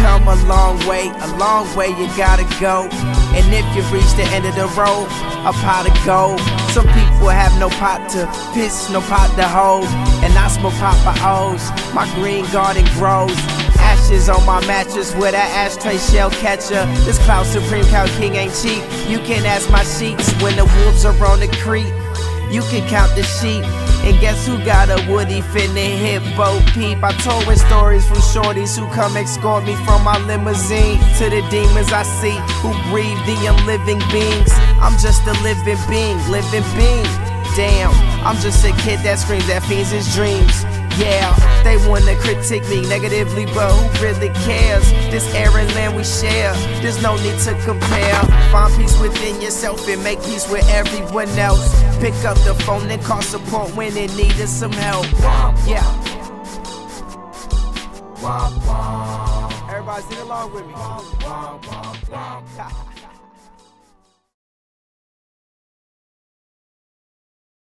come a long way, a long way you gotta go. And if you reach the end of the road, a pot of gold. Some people have no pot to piss, no pot to hold. And I smoke Papa O's, my green garden grows. Ashes on my mattress with an ashtray shell catcher. This Cloud Supreme Cow King ain't cheap. You can ask my sheets when the wolves are on the creek. You can count the sheep. And guess who got a woody finna hit Bo Peep? I told her stories from shorties who come escort me from my limousine to the demons I see who breathe the unliving beings. I'm just a living being, living being. Damn, I'm just a kid that screams that fiends dreams. Yeah, they wanna critique me negatively, but who really cares? This air and land we share, there's no need to compare. Find peace within yourself and make peace with everyone else. Pick up the phone and call support when it needed some help. Yeah. Everybody sing along with me.